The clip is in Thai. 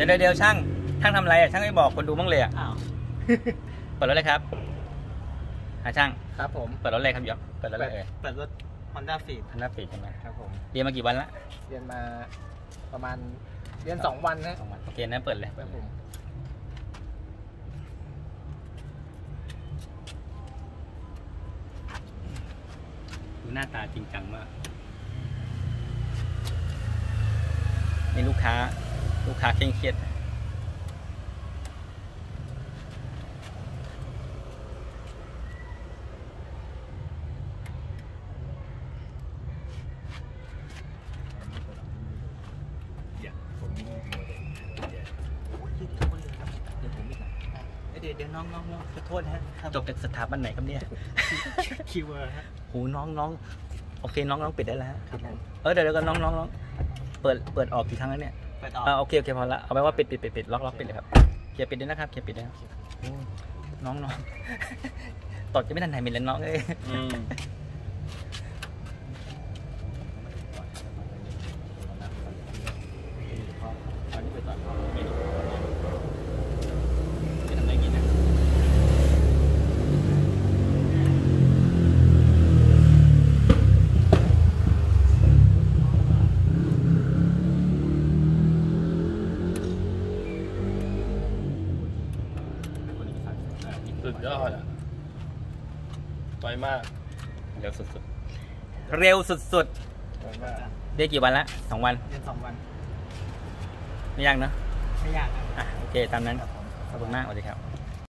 ดี๋ยวเดี๋ยวเดี๋ยวช่างช่างทำอะไรอะช่างไม่บอกคนดูบ้างเลยอะอ้าวเปิดรถเลยครับหาช่างครับผมเปิดรถเลยครับยกเปิดรถเลยเอ่ยเปิดรถ Honda Fit ทันหน้าปิดใช่ไหมครับผมเรียนมากี่วันละเรียนมาประมาณเรียนสองวันนะสองวันโอเคนะเปิดเลยคเปิรัดบเลผยมดูหน้าตาจริงจังมากนี่ลูกค้า ลูกค้าเคร่งเครียดเดี๋ยวผมไม่เดี๋ยวเดี๋ยวน้องน้องน้องขอโทษนะฮะครับจบจากสถาบันไหนครับเนี่ย keyword ฮะโหน้องน้องโอเคน้องน้องปิดได้แล้วฮะครับผมเออเดี๋ยวเดี๋ยวกันน้องน้องน้องเปิดเปิดออกกี่ครั้งแล้วเนี่ย เปิดออกเออโอเคโอเคพอละเอาไปนว่าปิดปิดปิดปิดล็อกล็อกปิดเลยครับเคลียร์ปิดด้วยนะครับเคลียร์ปิดด้วยนะครับโอ้น้องน้องตดจะไม่ทันไหนมีเลยน้องเอ้ย อืม ตอนนี้ไปต่อไม่ดูไม่ทำอะไรกินนะ สุดยอดอะไวมากเร็วสุดๆเร็วสุดไวมากๆ ได้กี่วันละสองวัน เรียนสองวัน ไม่ยากเนอะไม่ยากครับ อะโอเค ตามนั้นครับผมขอบคุณมากสวัสดีครับ